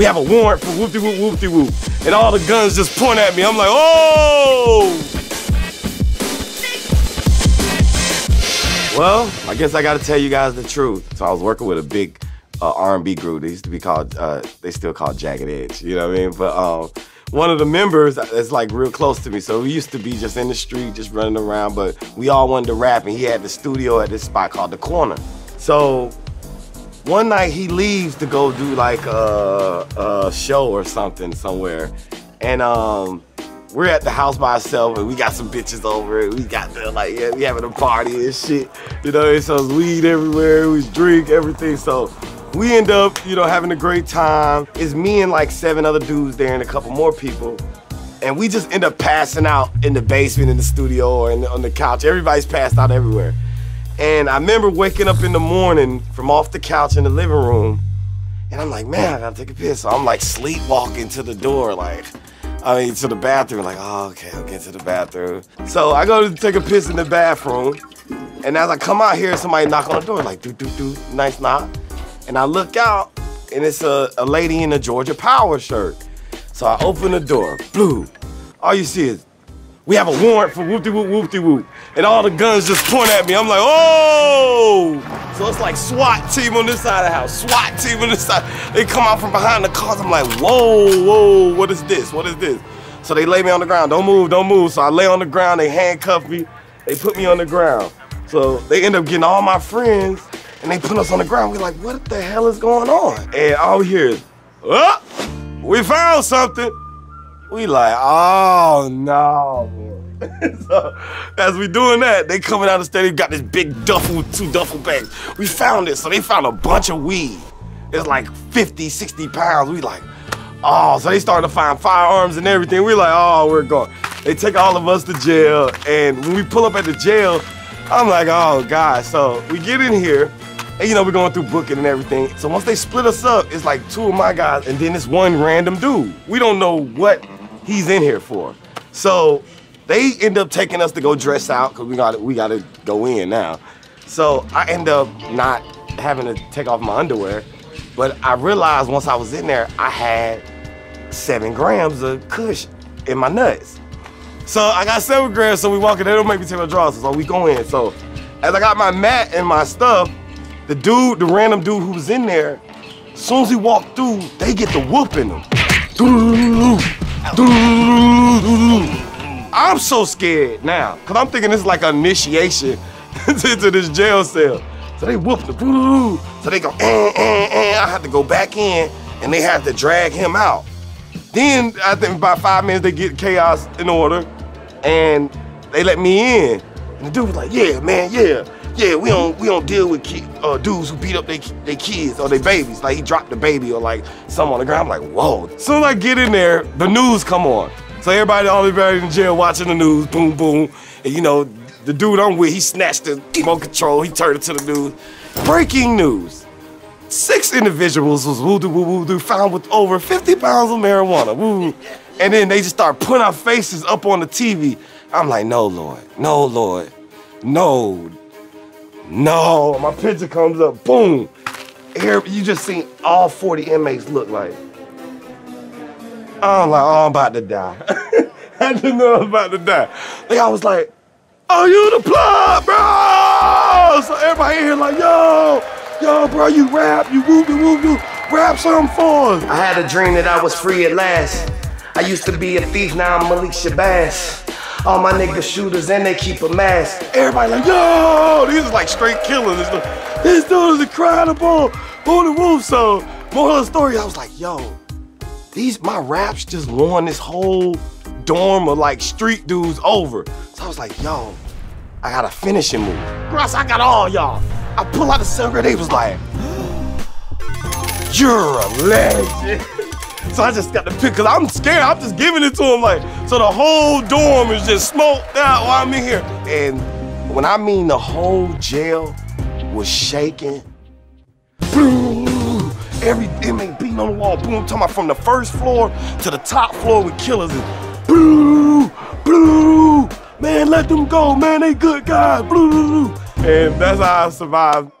we have a warrant for whoopty whoop whoopty whoop. And all the guns just point at me. I'm like, oh! Well, I guess I gotta tell you guys the truth. So I was working with a big uh, R&B group. They used to be called, uh, they still called Jagged Edge, you know what I mean? But um, one of the members is like real close to me. So we used to be just in the street, just running around, but we all wanted to rap and he had the studio at this spot called The Corner. So one night he leaves to go do like a, a show or something somewhere. And um, we're at the house by ourselves and we got some bitches over. it. We got the like, yeah, we having a party and shit. You know, so it's weed everywhere, we drink, everything. So we end up, you know, having a great time. It's me and like seven other dudes there and a couple more people. And we just end up passing out in the basement, in the studio, or the, on the couch. Everybody's passed out everywhere. And I remember waking up in the morning from off the couch in the living room, and I'm like, man, I gotta take a piss. So I'm like sleepwalking to the door, like, I mean, to the bathroom, like, oh, okay, I'll get to the bathroom. So I go to take a piss in the bathroom, and as I come out here, somebody knock on the door, like, do, do, do, nice knock. And I look out, and it's a, a lady in a Georgia Power shirt. So I open the door, blue. All you see is, we have a warrant for whoop de whoop whoop de whoop. And all the guns just point at me. I'm like, oh! So it's like SWAT team on this side of the house, SWAT team on this side. They come out from behind the cars. I'm like, whoa, whoa, what is this? What is this? So they lay me on the ground. Don't move, don't move. So I lay on the ground. They handcuff me. They put me on the ground. So they end up getting all my friends and they put us on the ground. We're like, what the hell is going on? And all we hear is, oh, we found something. We like, oh no. so as we doing that, they coming out of the stadium, got this big duffel, two duffel bags. We found it. So they found a bunch of weed. It's like 50, 60 pounds. We like, oh, so they started to find firearms and everything. We like, oh, we're going. They take all of us to jail. And when we pull up at the jail, I'm like, oh God. So we get in here and you know, we're going through booking and everything. So once they split us up, it's like two of my guys and then this one random dude. We don't know what he's in here for. So they end up taking us to go dress out because we got we got to go in now. So I end up not having to take off my underwear, but I realized once I was in there, I had seven grams of Kush in my nuts. So I got seven grams, so we walk in, they don't make me take my drawers, so we go in. So as I got my mat and my stuff, the dude, the random dude who was in there, as soon as he walked through, they get the whooping him. I'm so scared now, cause I'm thinking this is like an initiation into this jail cell. So they whoop the boo. So they go, eh, eh, eh. I have to go back in and they have to drag him out. Then I think about five minutes they get chaos in order and they let me in. And the dude was like, yeah, man, yeah yeah, we don't we don't deal with uh, dudes who beat up their they kids or their babies. Like he dropped the baby or like some on the ground. I'm like, whoa. Soon as I get in there, the news come on. So everybody, all everybody in jail watching the news, boom, boom. And you know, the dude I'm with, he snatched the remote control, he turned it to the news. Breaking news. Six individuals was woo doo woo woo doo found with over 50 pounds of marijuana. Woo. And then they just start putting our faces up on the TV. I'm like, no, Lord, no, Lord, no, no, my picture comes up, boom. Here, you just seen all 40 inmates look like. I'm like, oh, I'm about to die. I didn't know I'm about to die. Like, I was like, oh, you the plug, bro! So everybody here like, yo, yo, bro, you rap, you woo, you woo, you rap something for us. I had a dream that I was free at last. I used to be a thief, now I'm Malik Shabazz. All my niggas shooters and they keep a mask. Everybody like, yo, these are like straight killers. This dude is incredible. On the roof. So, moral of the story, I was like, yo, these my raps just won this whole dorm of like street dudes over. So I was like, yo, I got a finishing move. Russ, I got all y'all. I pull out the silver, they was like, you're a legend. So I just got to pick, cause I'm scared. I'm just giving it to him like, so the whole dorm is just smoked out while I'm in here. And when I mean the whole jail was shaking, boom, every inmate beating on the wall, boom, I'm talking about from the first floor to the top floor with killers, and blue, blue, man, let them go, man, they good guys, blue, and that's how I survived